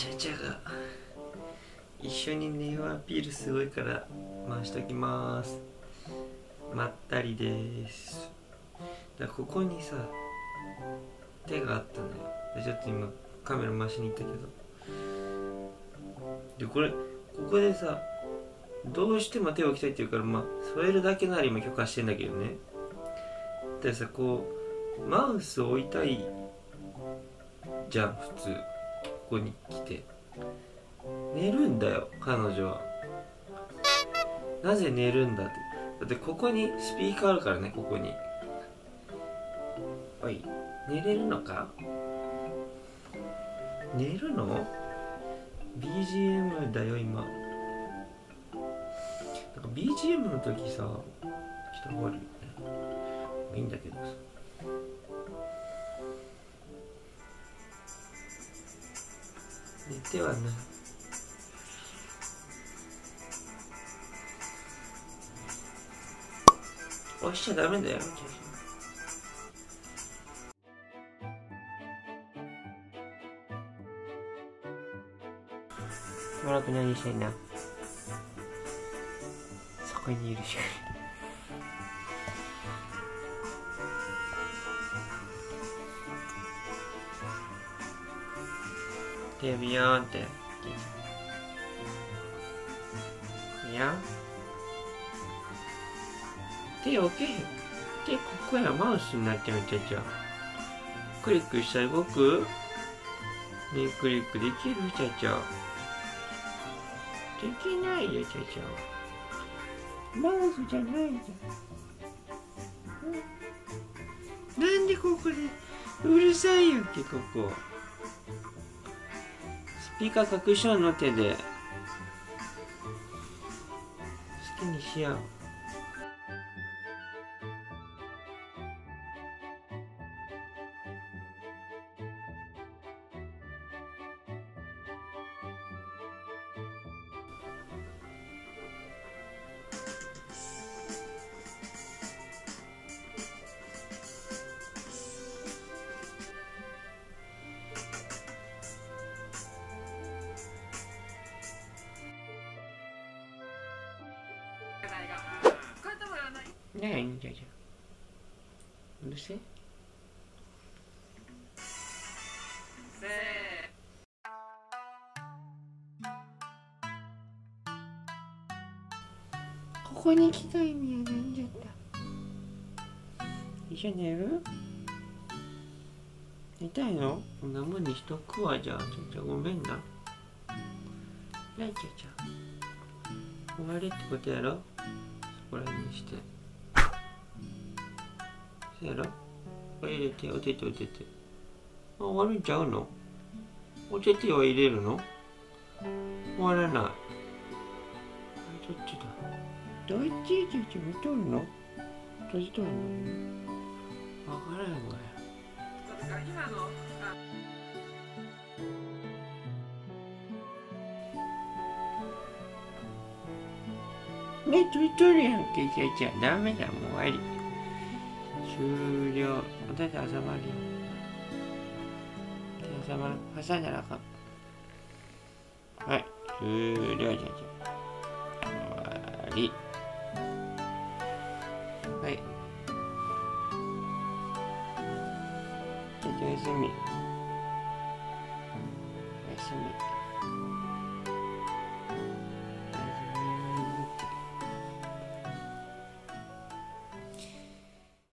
ちゃちゃが一緒に寝ようアピールすごいから回しときます。まったりです。だからここにさ手があったのよ。でちょっと今カメラ回しに行ったけど。でこれここでさどうしても手を置きたいって言うからまあ添えるだけなら今許可してんだけどね。でさこうマウス置いたいじゃん普通。ここに来て。寝るんだよ彼女は。なぜ寝るんだって。だってここにスピーカーあるからねここに。おい寝れるのか？寝るの ?BGM だよ今。なんか BGM の時さ人が悪いよね。いいんだけどさ。寝てはない押しちゃダメだよ。もらく何してんなそこにいるしか手ビヨーンっていや手置けへん。手ここや。マウスになってみてじゃあクリックしたら動く。ねクリックできるちゃちゃできないよちゃちゃマウスじゃないじゃん、なんでここでうるさいよってここ。ピーカー隠しようの手で。好きにしよう。ねえいいんじゃじゃうるせえここに来た意味は何じゃった？一緒に寝る？寝たいの？こんなもんにしとくわじゃあ。ちょちょごめんな。なちゃちゃ終わりってことやろ？そこら辺にしてそやろ？これ入れておてておてて。あ終わるんちゃうの？おてては入れるの？終わらない。どっちだ？どっちちょちょ見とんの？どっちとんの？わからんわ。ねついとるやんけちゃちゃ。ダメだもう終わり終了。私あざまり。あざまる。挟んだらあかんはい。終了じゃじゃ。終わり。はい。じゃおやすみ。おやすみ。